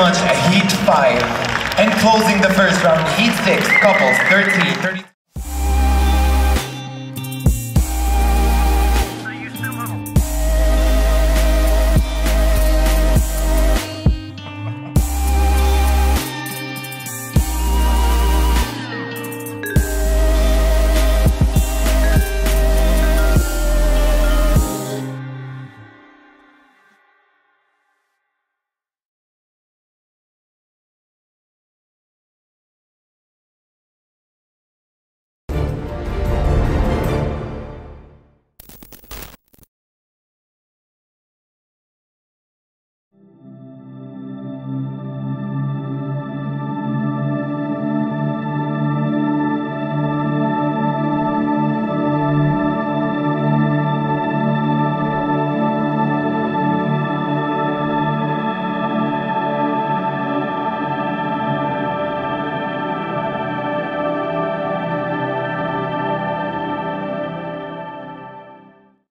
much, Heat 5. And closing the first round, Heat 6, couples 13, 30.